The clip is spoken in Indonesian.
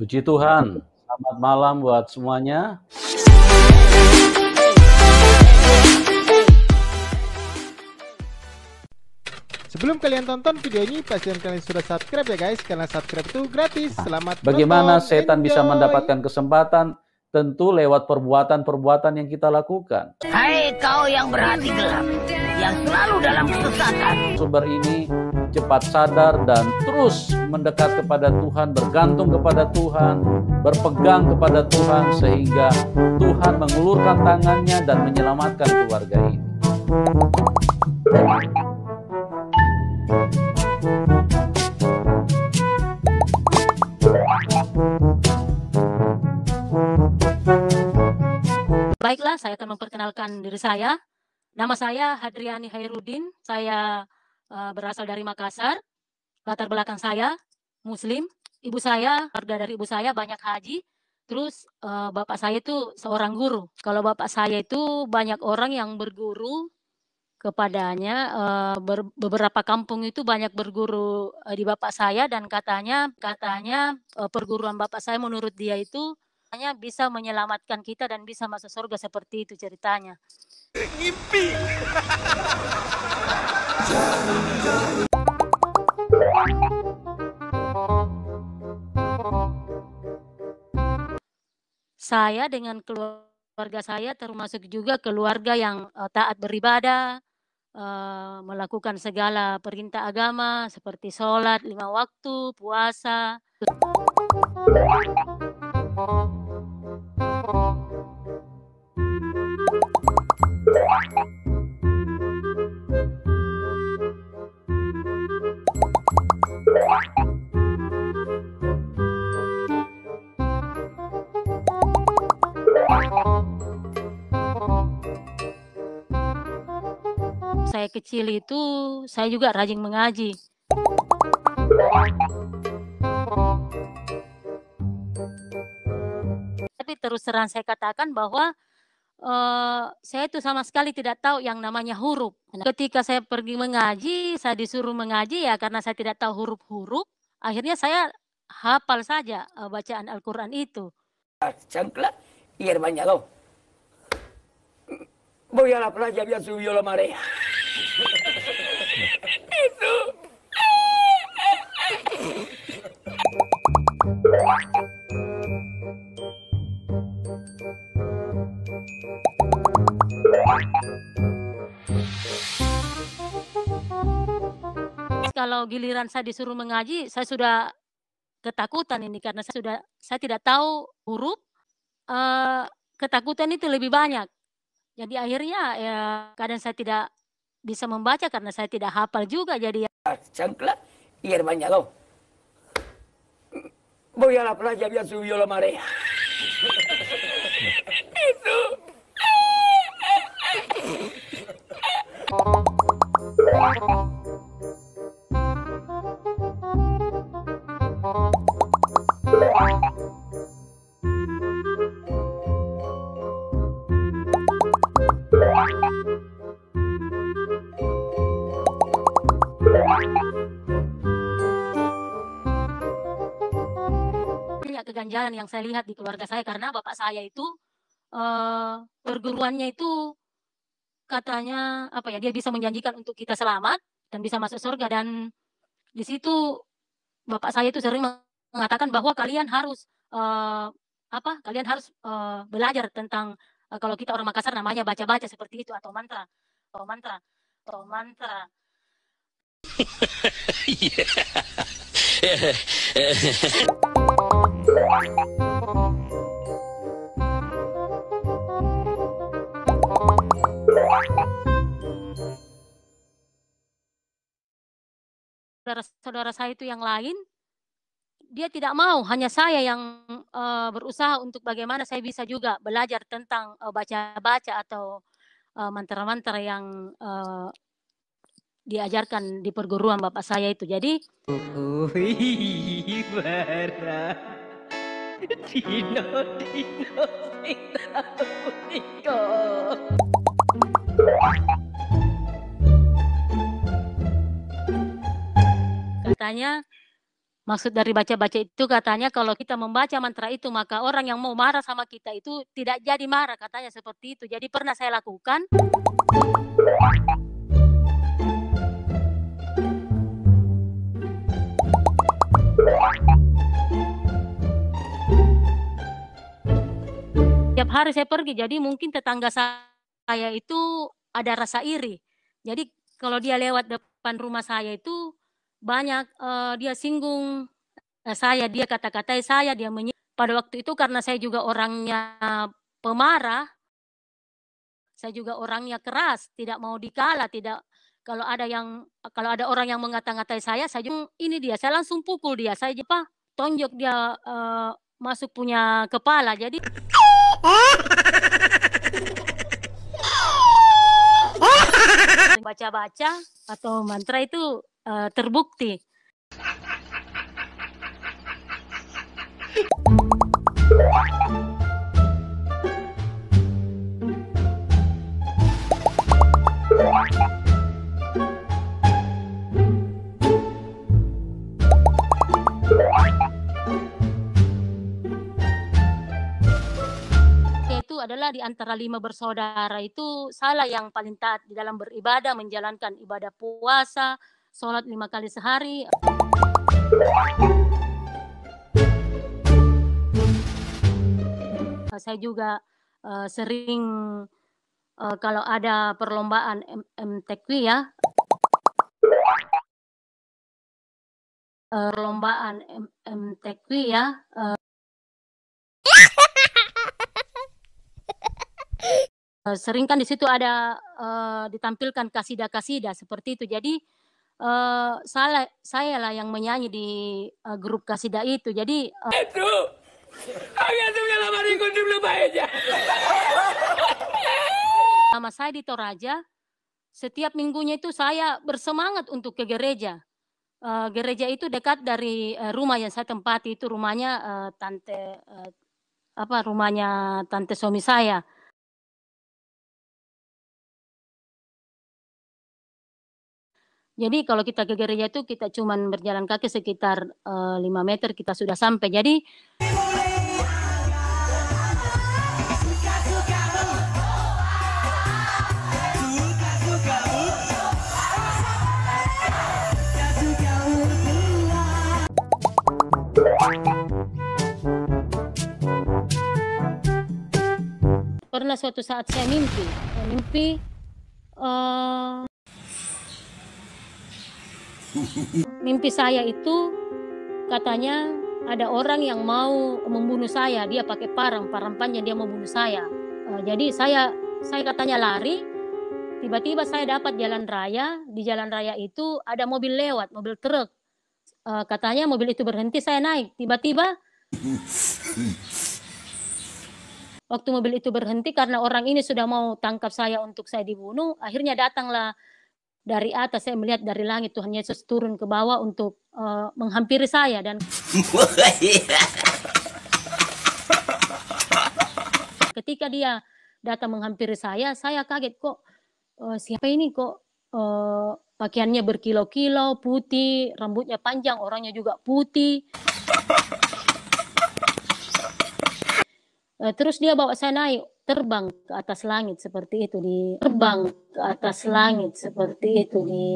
Puji Tuhan, selamat malam buat semuanya. Sebelum kalian tonton video ini, pastikan kalian sudah subscribe ya guys, karena subscribe itu gratis. Selamat Bagaimana nonton, setan bisa enjoy. mendapatkan kesempatan? Tentu lewat perbuatan-perbuatan yang kita lakukan. Hai kau yang berhati gelap, yang selalu dalam kesesatan. Sumber ini cepat sadar dan terus mendekat kepada Tuhan, bergantung kepada Tuhan, berpegang kepada Tuhan sehingga Tuhan mengulurkan tangannya dan menyelamatkan keluarga ini. Baiklah, saya akan memperkenalkan diri saya. Nama saya Hadriani Hairudin. Saya eh, berasal dari Makassar. Latar belakang saya Muslim. Ibu saya, keluarga dari ibu saya banyak haji. Terus eh, bapak saya itu seorang guru. Kalau bapak saya itu banyak orang yang berguru kepadanya. eh, ber- beberapa kampung itu banyak berguru eh, di bapak saya dan katanya katanya eh, perguruan bapak saya menurut dia itu hanya bisa menyelamatkan kita dan bisa masuk surga seperti itu ceritanya. Saya dengan keluarga saya termasuk juga keluarga yang eh, taat beribadah, eh, melakukan segala perintah agama seperti sholat lima waktu, puasa, saya kecil itu saya juga rajin mengaji. Tapi terus terang saya katakan bahwa eh, saya itu sama sekali tidak tahu yang namanya huruf. Ketika saya pergi mengaji, saya disuruh mengaji ya karena saya tidak tahu huruf-huruf. Akhirnya saya hafal saja eh, bacaan Al-Quran itu. Chancla y el bañador. Voy a la playa, ya subió la marea. Kalau giliran saya disuruh mengaji, saya sudah ketakutan ini karena saya sudah saya tidak tahu huruf. Eh, ketakutan itu lebih banyak. Jadi akhirnya ya kadang saya tidak bisa membaca karena saya tidak hafal juga. Jadi ya Chancla y el bañador. Voy a la playa, ya subió la marea. Yang saya lihat di keluarga saya karena bapak saya itu eh perguruannya itu katanya apa ya dia bisa menjanjikan untuk kita selamat dan bisa masuk surga. Dan di situ bapak saya itu sering mengatakan bahwa kalian harus eh, apa kalian harus eh, belajar tentang eh, kalau kita orang Makassar namanya baca-baca seperti itu atau mantra. Atau mantra. Atau mantra saudara-saudara saya itu yang lain dia tidak mau hanya saya yang eh, berusaha untuk bagaimana saya bisa juga belajar tentang eh, baca-baca atau eh, mantra-mantra yang eh, diajarkan di perguruan bapak saya itu jadi Wih, bara. Dino, Dino, katanya Maksud dari baca-baca itu katanya kalau kita membaca mantra itu maka orang yang mau marah sama kita itu tidak jadi marah katanya seperti itu. Jadi pernah saya lakukan. Tiap hari saya pergi, jadi mungkin tetangga saya itu ada rasa iri. Jadi kalau dia lewat depan rumah saya itu banyak uh, dia singgung uh, saya, dia kata-katai saya, dia menyi pada waktu itu karena saya juga orangnya pemarah, saya juga orangnya keras, tidak mau dikala, tidak kalau ada yang kalau ada orang yang mengata-ngatai saya, saya juga ini dia, saya langsung pukul dia, saya apa tonjok dia uh, masuk punya kepala. Jadi baca-baca atau mantra itu uh, terbukti. Adalah di antara lima bersaudara itu salah yang paling taat di dalam beribadah, menjalankan ibadah puasa, sholat lima kali sehari. Saya juga uh, sering uh, kalau ada perlombaan MTQ ya, uh, perlombaan MTQ ya, uh, sering kan di situ ada uh, ditampilkan kasidah-kasidah seperti itu. Jadi uh, salah saya lah yang menyanyi di uh, grup kasidah itu. Jadi uh, itu Nama saya di Toraja. Setiap minggunya itu saya bersemangat untuk ke gereja. Uh, gereja itu dekat dari uh, rumah yang saya tempati itu rumahnya uh, tante uh, apa rumahnya tante suami saya. Jadi kalau kita ke gereja itu kita cuma berjalan kaki sekitar uh, eh, 5 meter kita sudah sampai. Jadi pernah suatu saat saya mimpi, mimpi uh, Mimpi saya itu katanya ada orang yang mau membunuh saya. Dia pakai parang, parang panjang dia membunuh saya. Uh, jadi saya saya katanya lari. Tiba-tiba saya dapat jalan raya. Di jalan raya itu ada mobil lewat, mobil truk. Uh, katanya mobil itu berhenti, saya naik. Tiba-tiba waktu mobil itu berhenti karena orang ini sudah mau tangkap saya untuk saya dibunuh, akhirnya datanglah dari atas saya melihat dari langit Tuhan Yesus turun ke bawah untuk uh, menghampiri saya dan ketika dia datang menghampiri saya saya kaget kok uh, siapa ini? Kok uh, pakaiannya berkilo-kilo putih rambutnya panjang orangnya juga putih. Uh, terus dia bawa saya naik terbang ke atas langit seperti itu di terbang ke atas langit seperti itu di